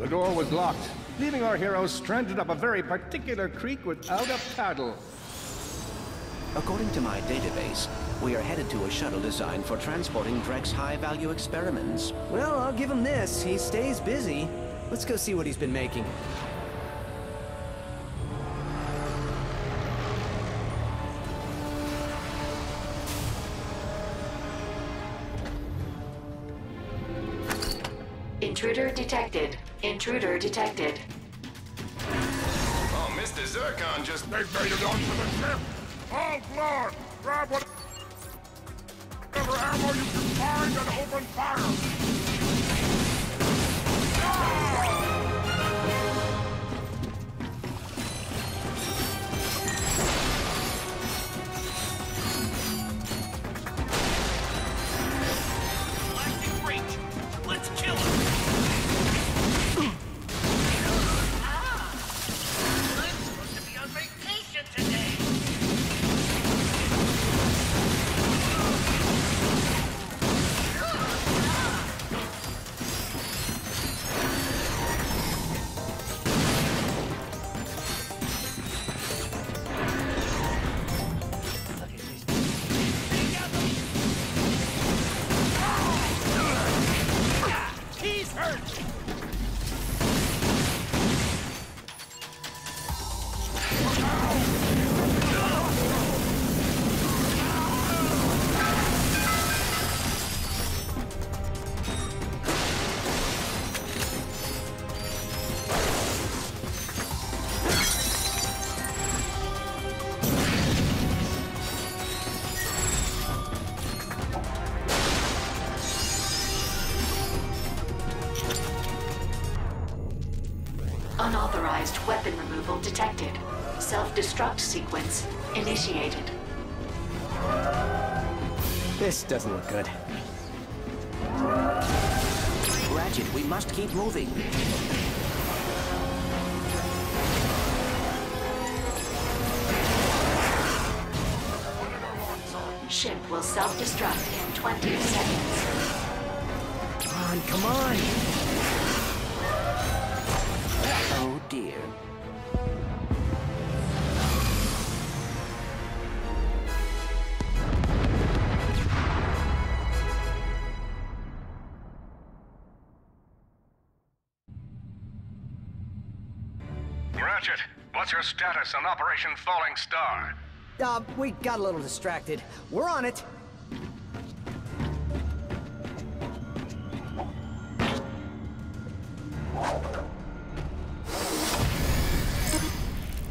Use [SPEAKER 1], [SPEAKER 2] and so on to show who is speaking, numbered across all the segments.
[SPEAKER 1] The door was locked, leaving our heroes stranded up a very particular creek without a paddle.
[SPEAKER 2] According to my database, we are headed to a shuttle designed for transporting Drek's high-value experiments.
[SPEAKER 3] Well, I'll give him this. He stays busy. Let's go see what he's been making.
[SPEAKER 4] Intruder detected. Intruder detected.
[SPEAKER 5] Oh, Mr. Zurkon just...
[SPEAKER 6] They've made it onto the ship! All floor! Grab whatever ammo you can find and open fire!
[SPEAKER 4] Self-destruct sequence initiated.
[SPEAKER 3] This doesn't look good.
[SPEAKER 2] Ratchet, we must keep moving.
[SPEAKER 4] Ship will self-destruct in 20 seconds.
[SPEAKER 3] Come on, come on!
[SPEAKER 1] Your status on Operation Falling Star?
[SPEAKER 3] Uh, we got a little distracted. We're on it.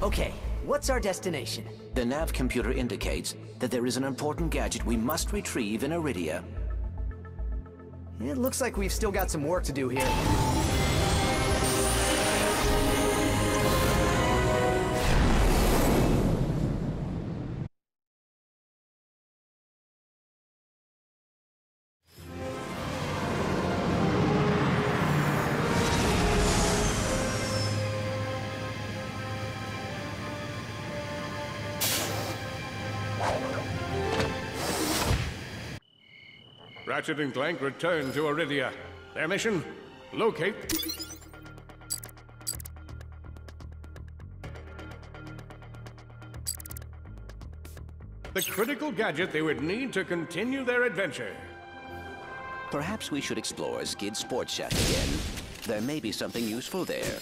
[SPEAKER 3] Okay, what's our destination?
[SPEAKER 2] The nav computer indicates that there is an important gadget we must retrieve in Aridia.
[SPEAKER 3] It looks like we've still got some work to do here.
[SPEAKER 1] Ratchet and Clank return to Aridia. Their mission? Locate. The critical gadget they would need to continue their adventure.
[SPEAKER 2] Perhaps we should explore Skid Sports Shack again. There may be something useful there.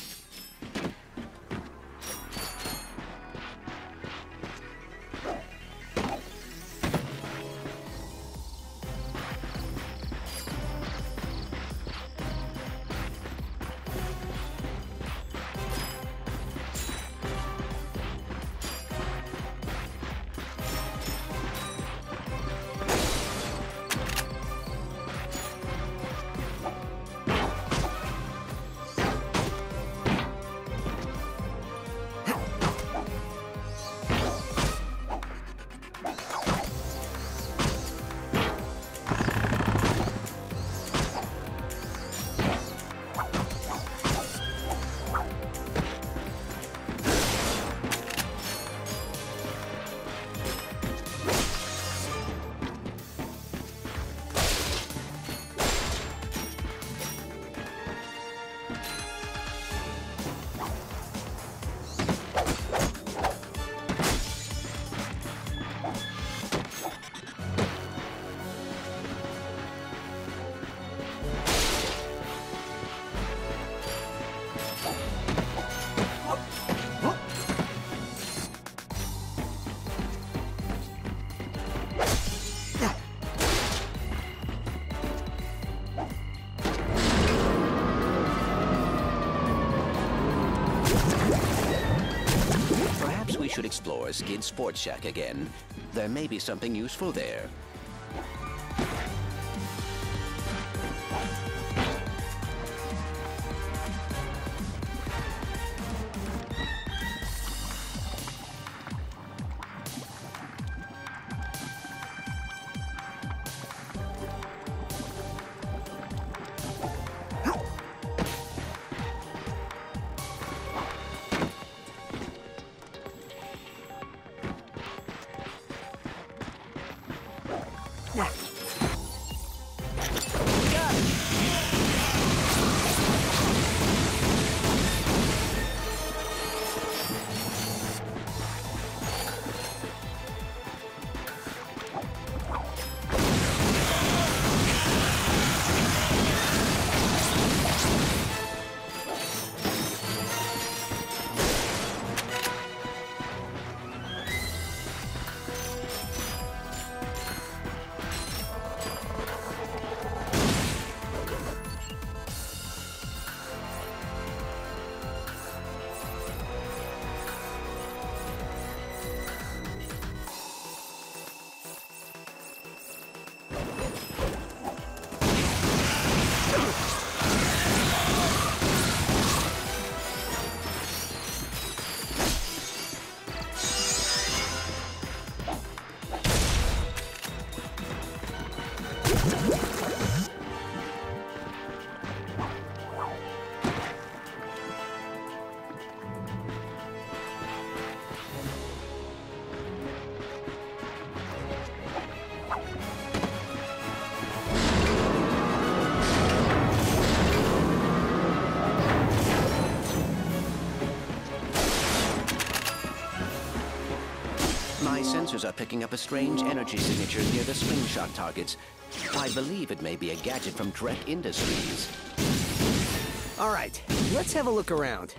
[SPEAKER 2] Should explore Skid Sports Shack again. There may be something useful there. Sensors are picking up a strange energy signature near the slingshot targets. I believe it may be a gadget from Drek Industries.
[SPEAKER 7] All right, let's have a look around.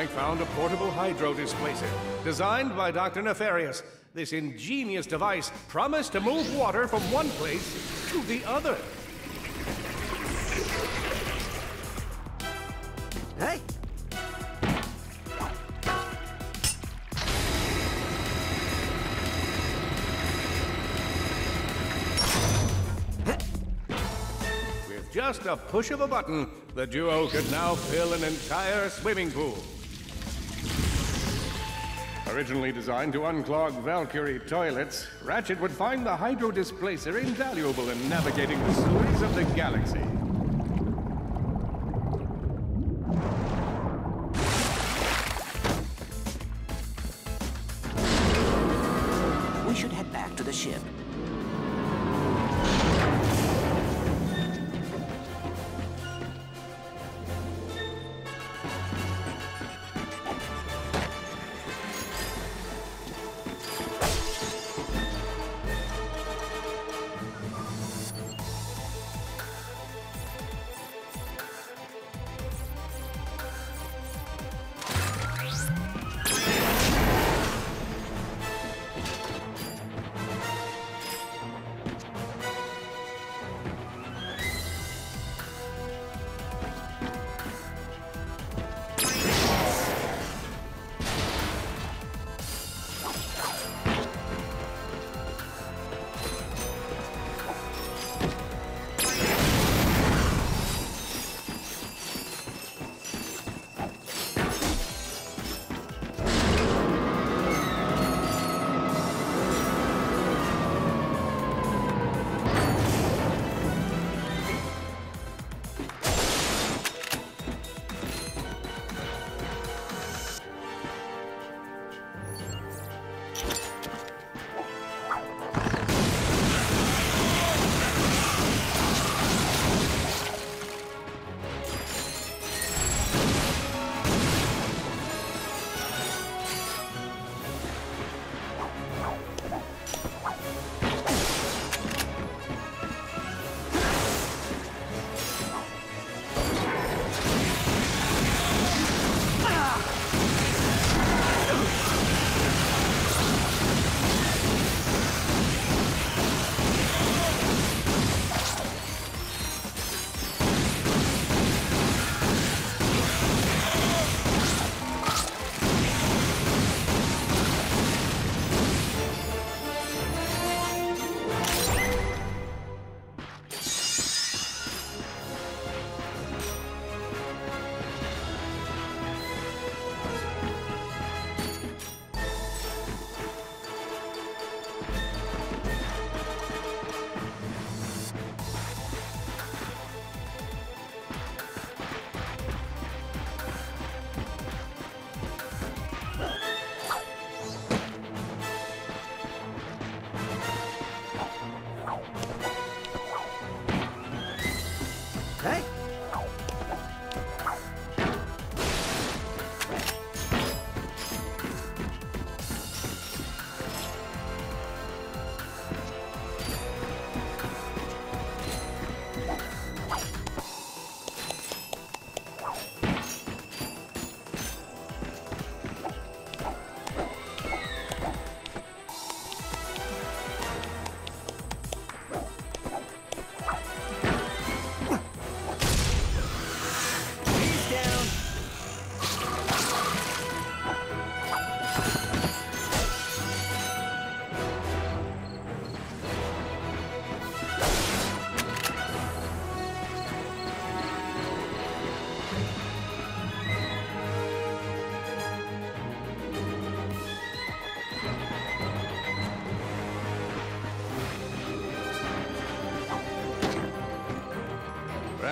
[SPEAKER 1] Clank found a portable hydro displacer designed by Dr. Nefarious. This ingenious device promised to move water from one place to the other.
[SPEAKER 7] Hey,
[SPEAKER 1] With just a push of a button, the duo could now fill an entire swimming pool. Originally designed to unclog Valkyrie toilets, Ratchet would find the hydro displacer invaluable in navigating the sewers of the galaxy.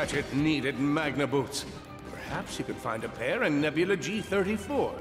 [SPEAKER 1] Ratchet needed Magna Boots. Perhaps he could find a pair in Nebula G34.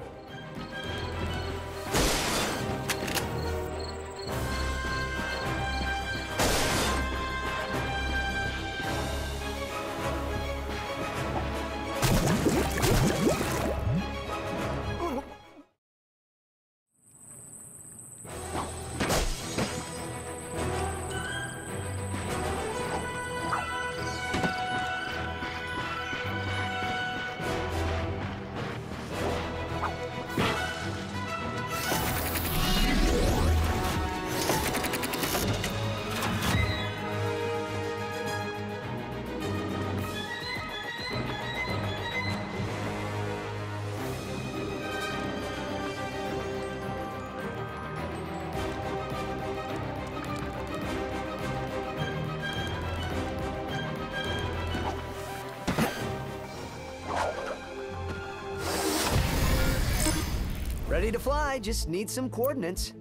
[SPEAKER 3] Ready to fly, just need some coordinates.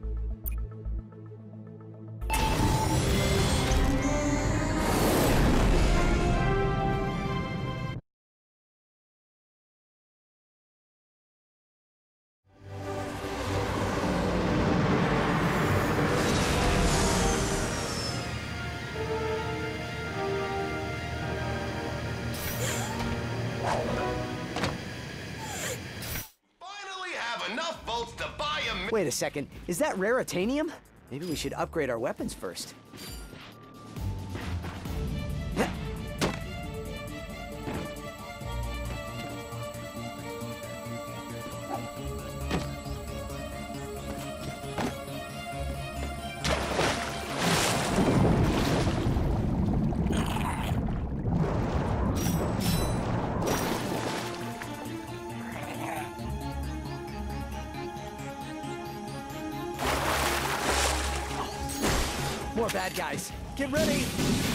[SPEAKER 3] Wait a second, is that raritanium? Maybe we should upgrade our weapons first. More bad guys. Get ready!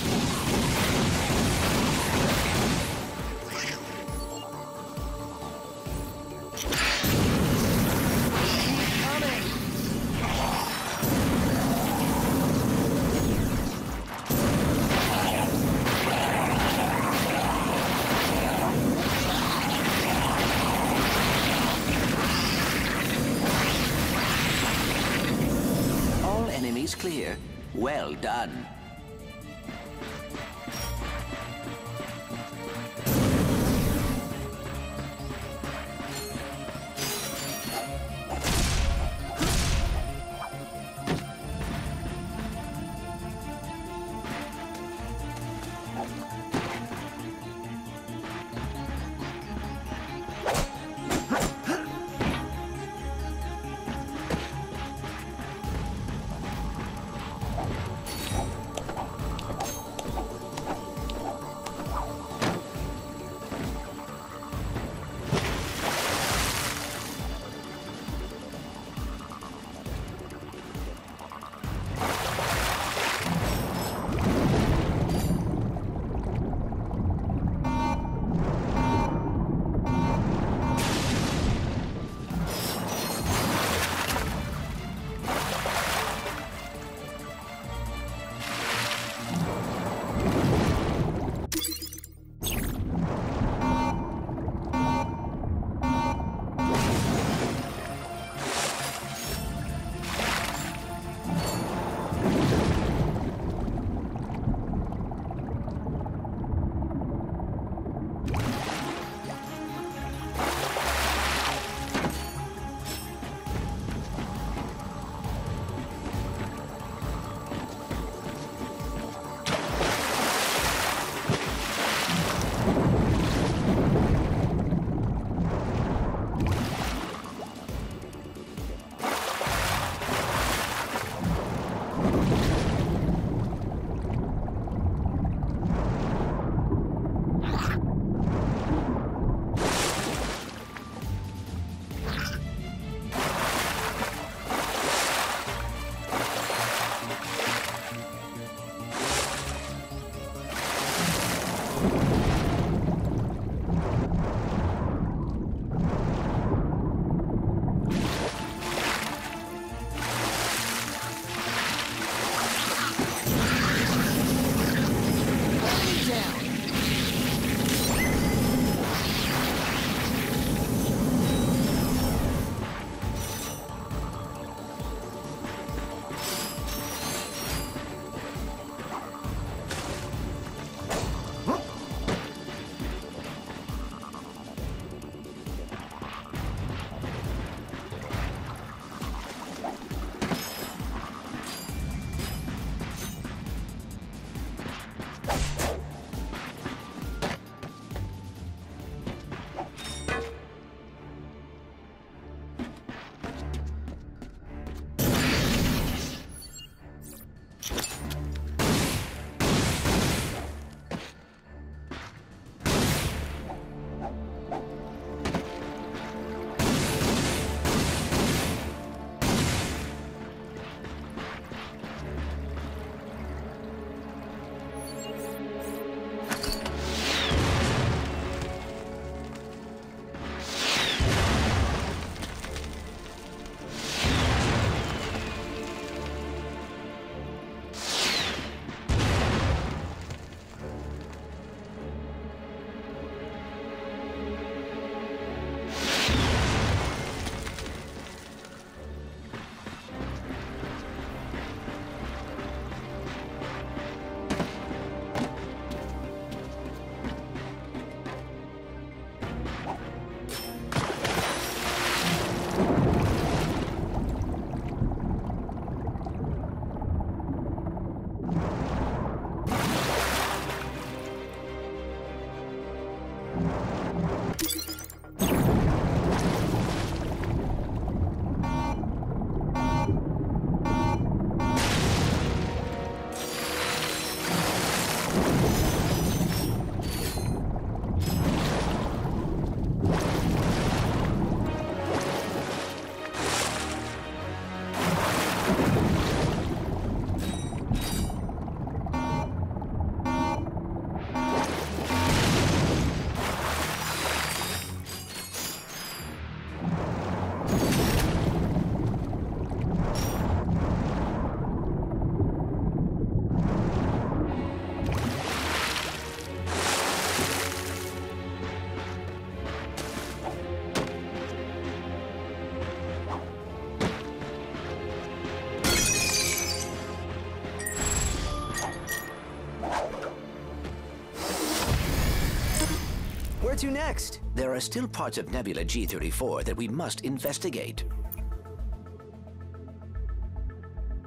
[SPEAKER 7] To next?
[SPEAKER 2] There are still parts of Nebula G34 that we must investigate.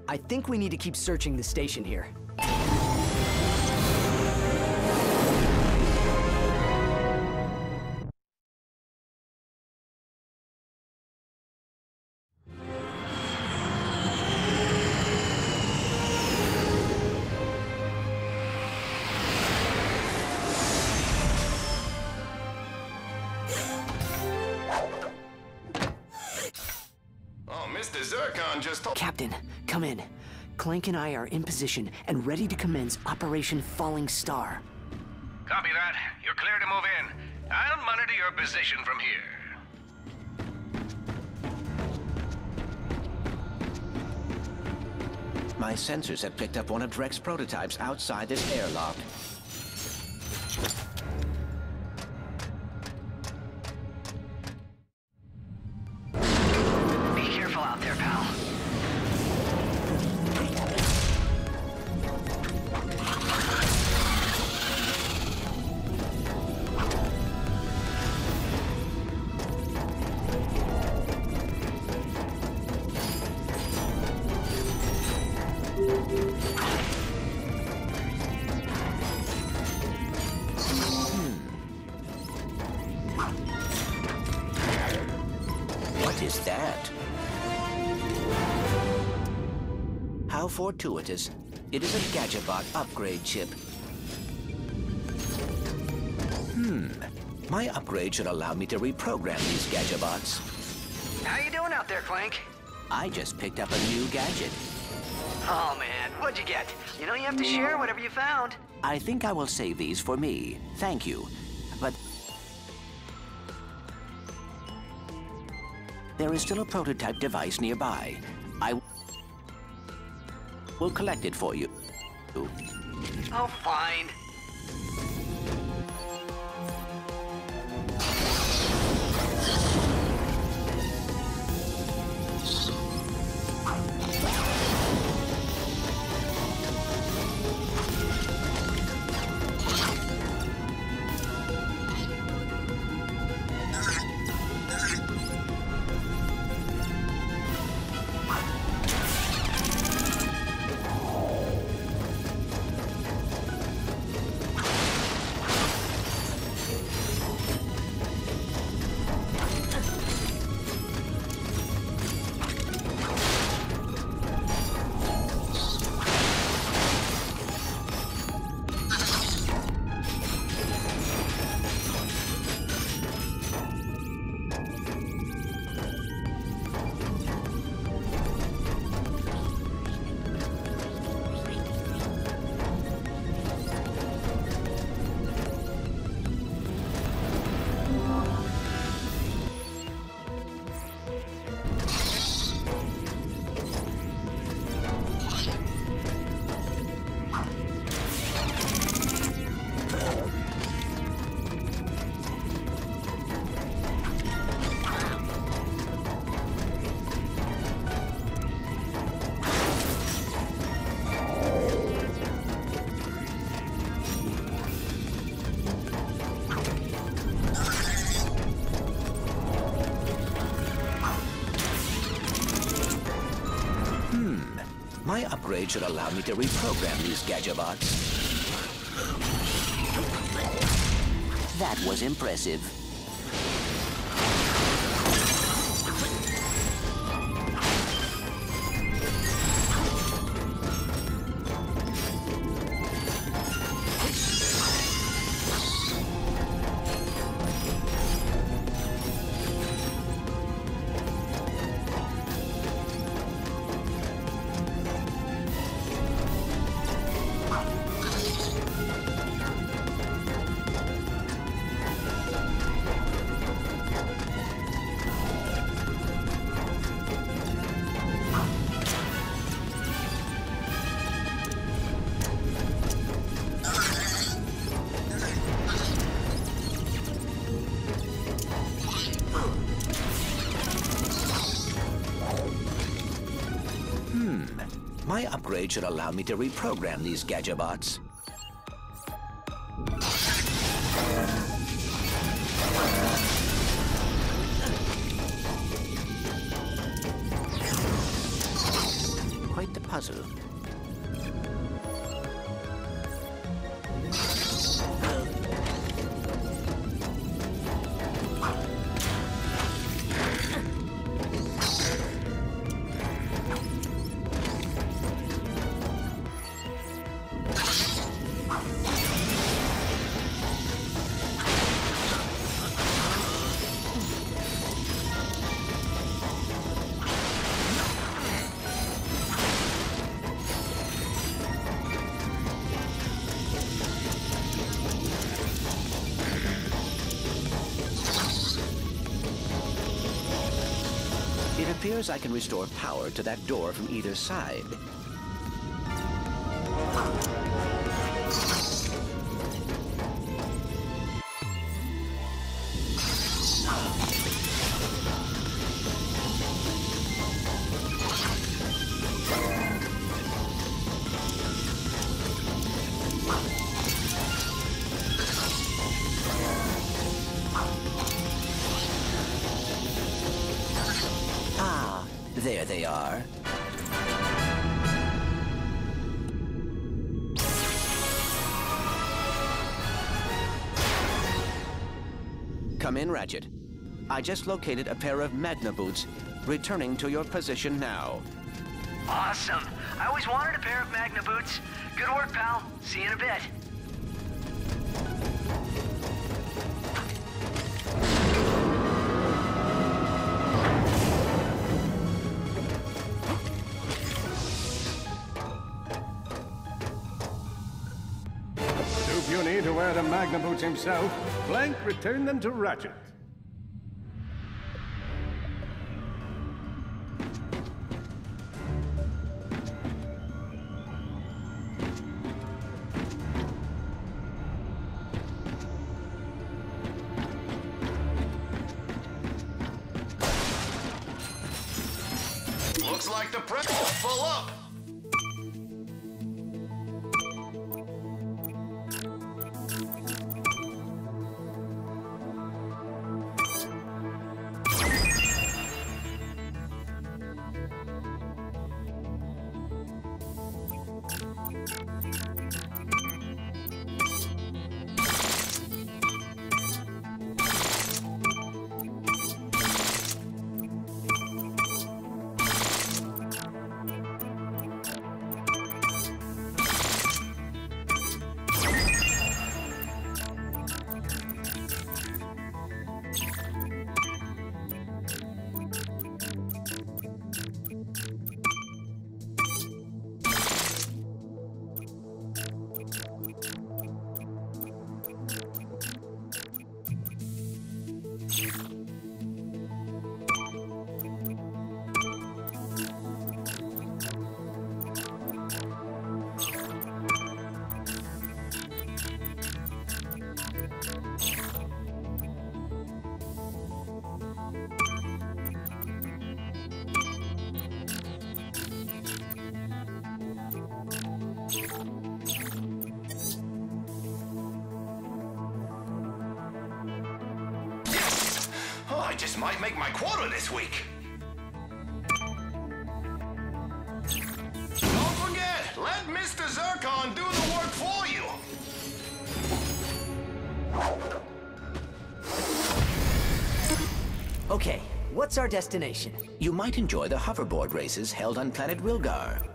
[SPEAKER 7] I think we need to keep searching the station here. Clank and I are in position and ready to commence Operation Falling Star.
[SPEAKER 1] Copy that. You're clear to move in. I'll monitor your position from here.
[SPEAKER 2] My sensors have picked up one of Drek's prototypes outside this airlock. Fortuitous. It is a Gadgetbot upgrade chip. Hmm. My upgrade should allow me to reprogram these Gadgetbots.
[SPEAKER 3] How you doing out there, Clank?
[SPEAKER 2] I just picked up a new gadget.
[SPEAKER 3] Oh man, what'd you get? You know you have to share whatever you found.
[SPEAKER 2] I think I will save these for me. Thank you. But there is still a prototype device nearby. I will collect it for you.
[SPEAKER 3] Oh, fine.
[SPEAKER 2] Upgrade should allow me to reprogram these Gadgetbots. That was impressive. Should allow me to reprogram these Gadgetbots. Appears I can restore power to that door from either side. I just located a pair of Magna boots. Returning to your position now.
[SPEAKER 3] Awesome. I always wanted a pair of Magna boots. Good work, pal. See you in a bit.
[SPEAKER 1] Too puny to wear the Magna boots himself, Clank returned them to Ratchet.
[SPEAKER 5] Like the press full up. I just might make my quota this week. Don't forget, let Mr. Zurkon do the work for you.
[SPEAKER 7] Okay, what's our destination?
[SPEAKER 2] You might enjoy the hoverboard races held on planet
[SPEAKER 8] Rilgar.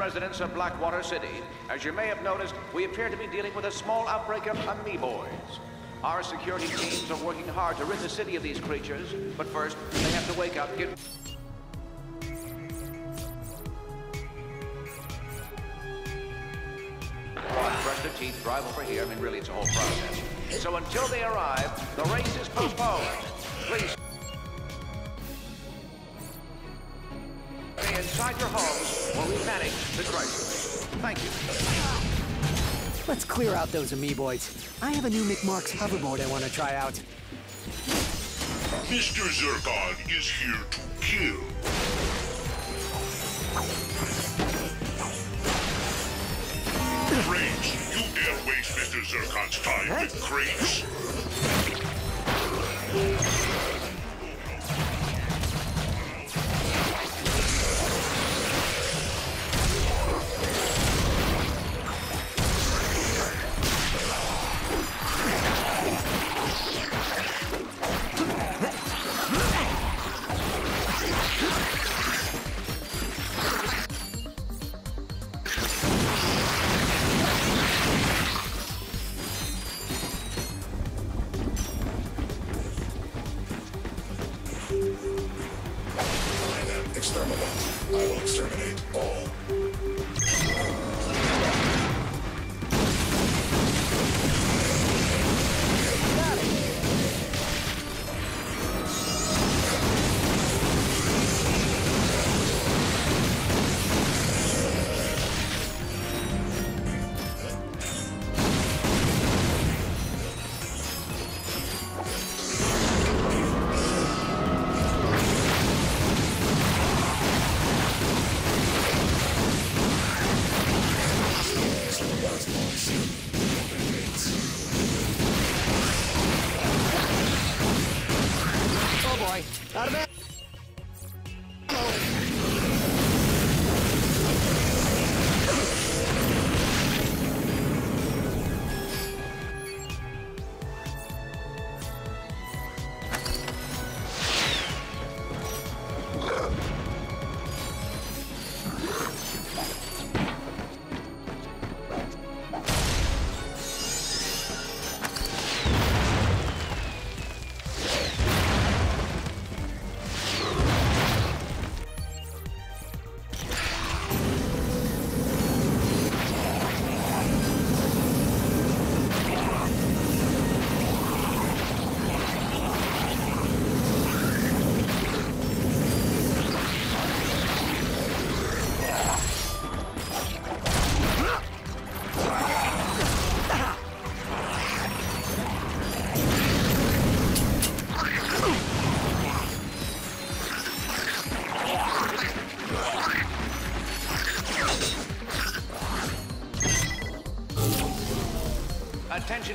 [SPEAKER 8] Residents of Blackwater City. As you may have noticed, we appear to be dealing with a small outbreak of amoeboids. Our security teams are working hard to rid the city of these creatures, but first, they have to wake up, get... Brush their teeth, drive over here. I mean, really, it's a whole process. So until they arrive, the race is postponed. Please stay inside your homes while we manage the crisis. Thank you.
[SPEAKER 3] Let's clear out those amoeboids. I have a new McMarx hoverboard I want to try out.
[SPEAKER 9] Mr. Zurkon is here to kill. Crates, you dare waste Mr. Zurkon's time with crates?
[SPEAKER 8] Arme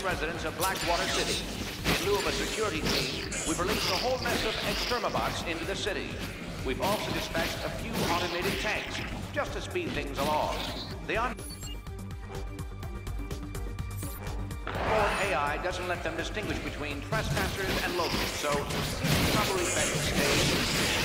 [SPEAKER 8] Residents of Blackwater City. In lieu of a security team, we've released a whole mess of extermabots into the city. We've also dispatched a few automated tanks, just to speed things along. The on AI doesn't let them distinguish between trespassers and locals, so it's probably best to stay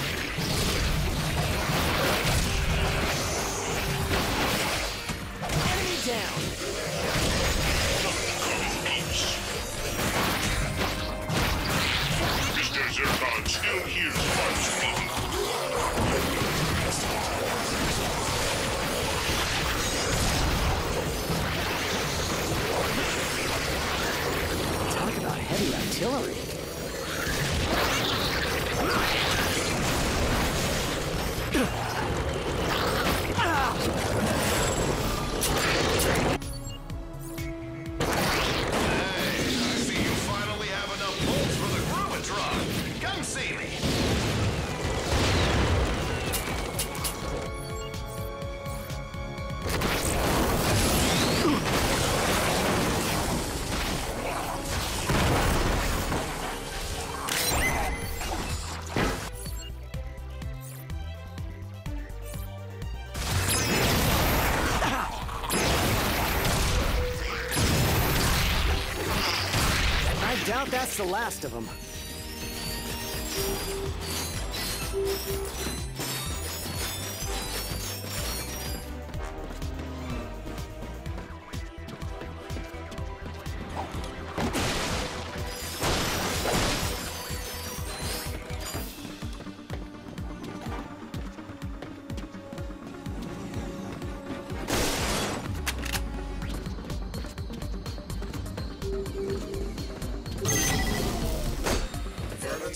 [SPEAKER 3] that's the last of them.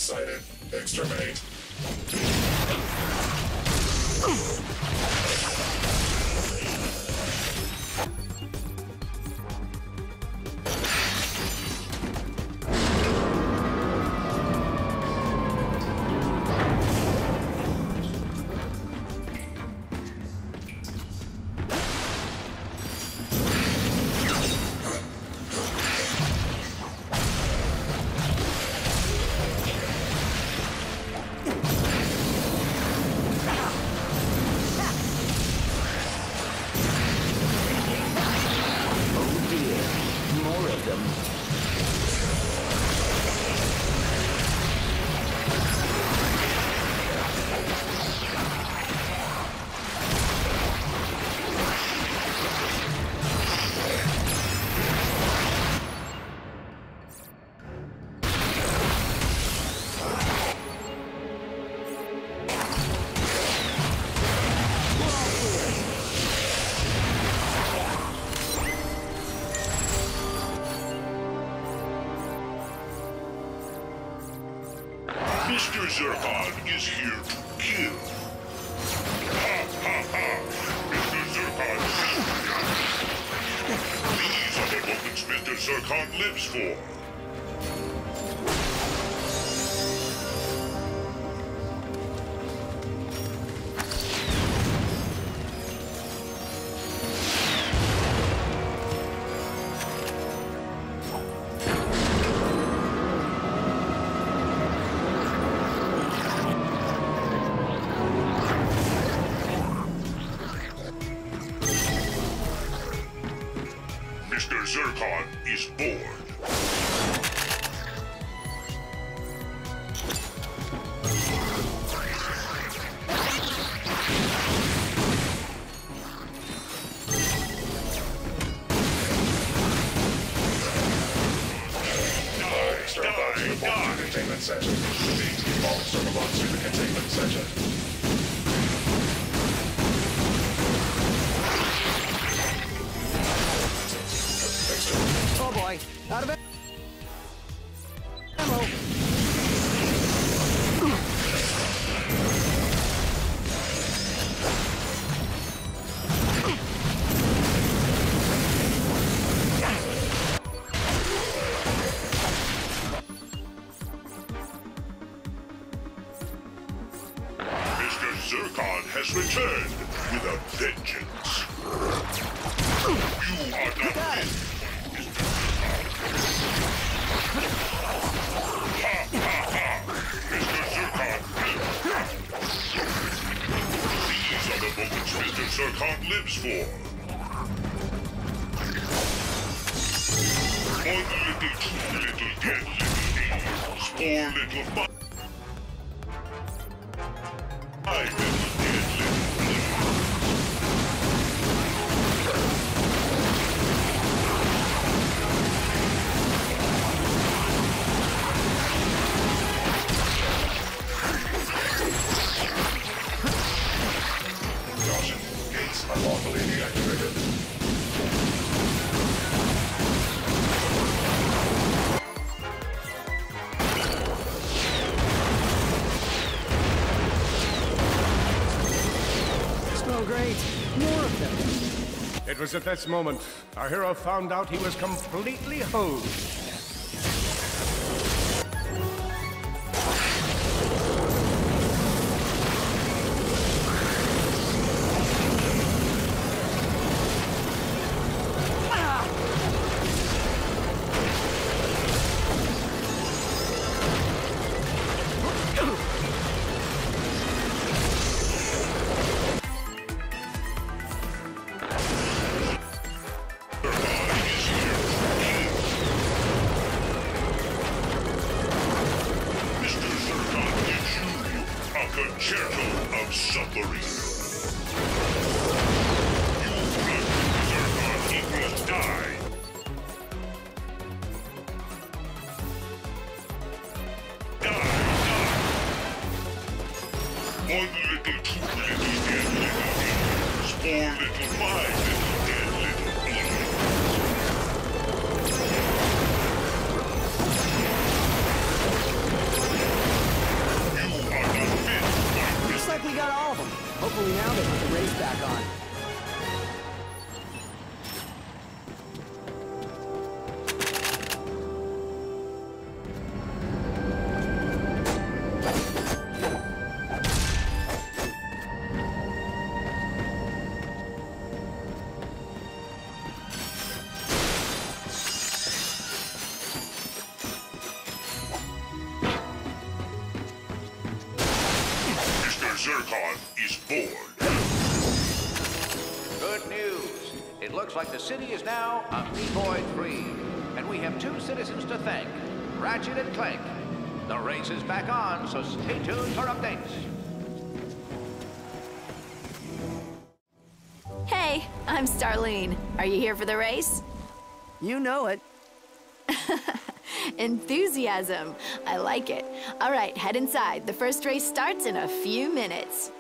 [SPEAKER 9] excited,
[SPEAKER 10] Exterminate.
[SPEAKER 9] Mr. Zurkon lives for. One little, two little, ten little, four little, five. I
[SPEAKER 1] was at this moment our hero found out he was completely hosed.
[SPEAKER 9] One little, two little, dead little demons. Four little, five little, dead little demons. You are
[SPEAKER 8] not fit for Looks like we got all of them. Hopefully now they put the race back on. Race is back on, so stay tuned for updates.
[SPEAKER 11] Hey, I'm Starlene. Are you here for the race?
[SPEAKER 7] You know it.
[SPEAKER 11] Enthusiasm. I like it. All right, head inside. The first race starts in a few minutes.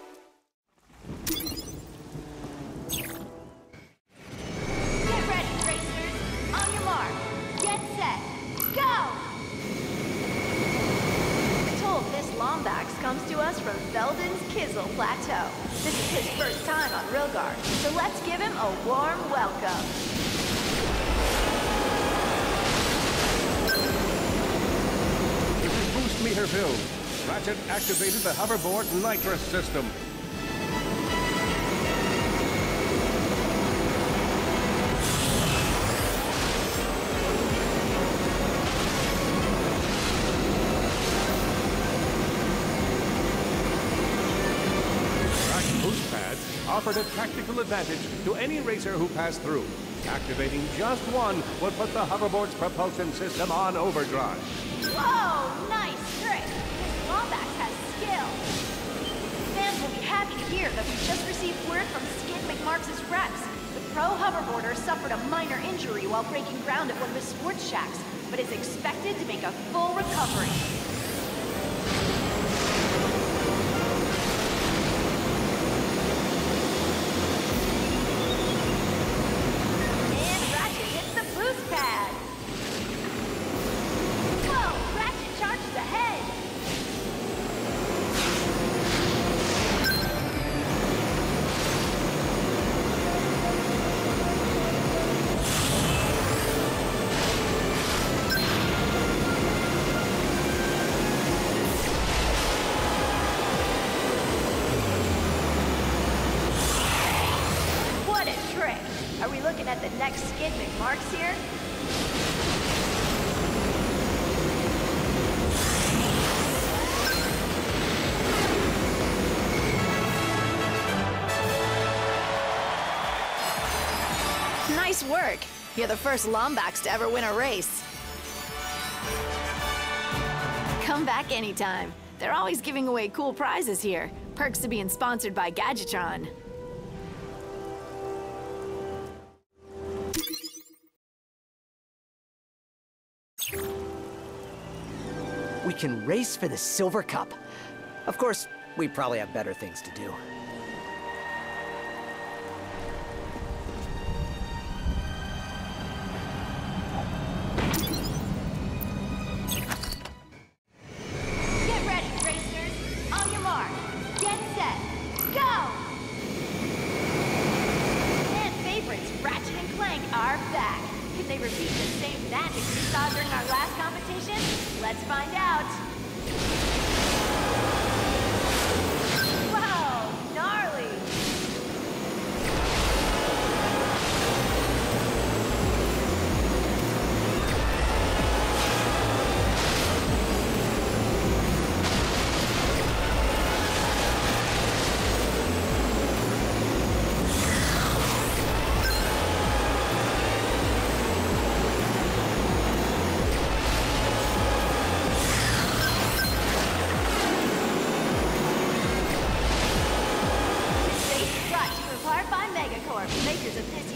[SPEAKER 12] Felden's Plateau. This is his first time on Rilgar, so let's give him a warm welcome.
[SPEAKER 1] Boost meter build. Ratchet activated the hoverboard nitrous system. Offered a tactical advantage to any racer who passed through. Activating just one would put the hoverboard's propulsion system on overdrive.
[SPEAKER 12] Whoa, nice trick! This Lombax has skill. Fans will be happy to hear that we just received word from Skid McMarx' reps. The pro hoverboarder suffered a minor injury while breaking ground at one of his sports shacks, but is expected to make a full recovery. Here?
[SPEAKER 11] Nice work. You're the first Lombax to ever win a race. Come back anytime. They're always giving away cool prizes here. Perks to being sponsored by Gadgetron.
[SPEAKER 7] We can race for the Silver Cup. Of course, we probably have better things to do.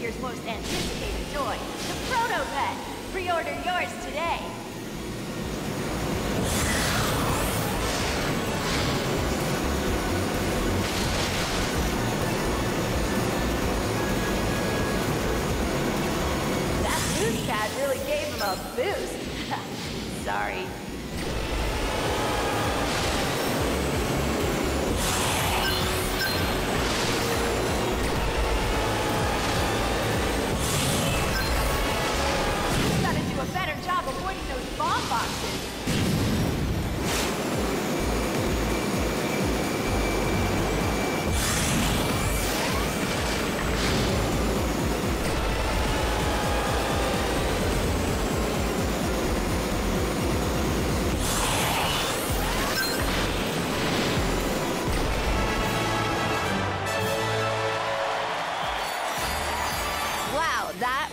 [SPEAKER 12] Year's most anticipated toy, the Proto Pet. Pre-order yours today. That boost pad really gave him a boost. Sorry.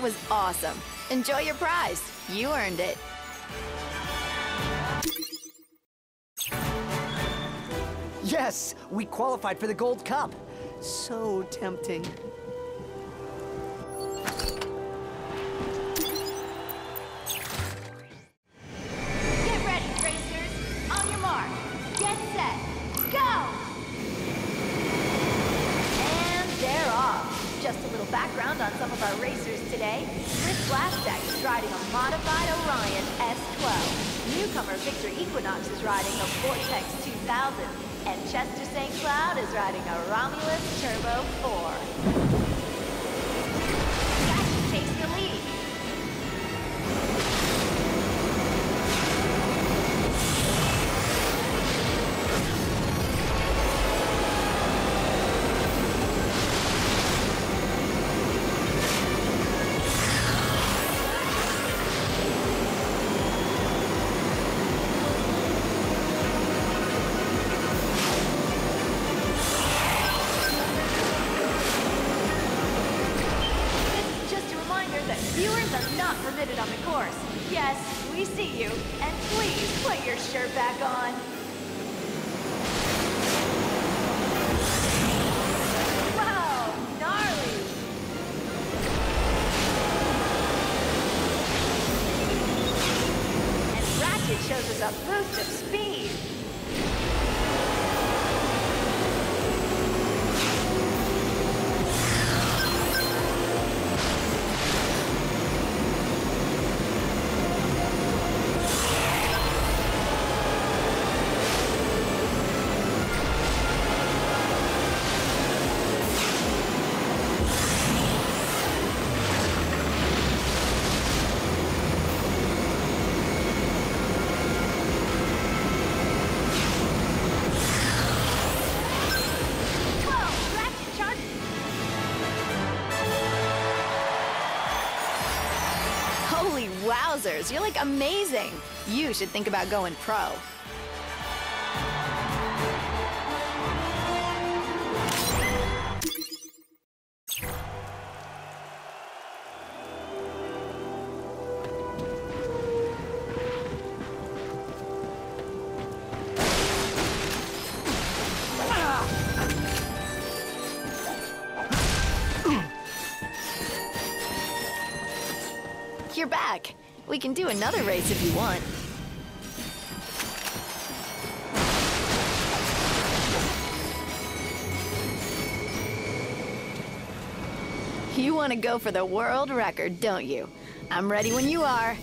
[SPEAKER 7] Was awesome. Enjoy your prize. You earned it.
[SPEAKER 3] Yes, we qualified for the Gold Cup. So tempting.
[SPEAKER 12] Background on some of our racers today. Chris Blastek is riding a modified Orion S12. Newcomer Victor Equinox is riding a Vortex 2000. And Chester St. Cloud is riding a Romulus Turbo 4.
[SPEAKER 7] You're like amazing. You should think about going pro. Can do another race if you want. You want to go for the world record, don't you? I'm ready when you are.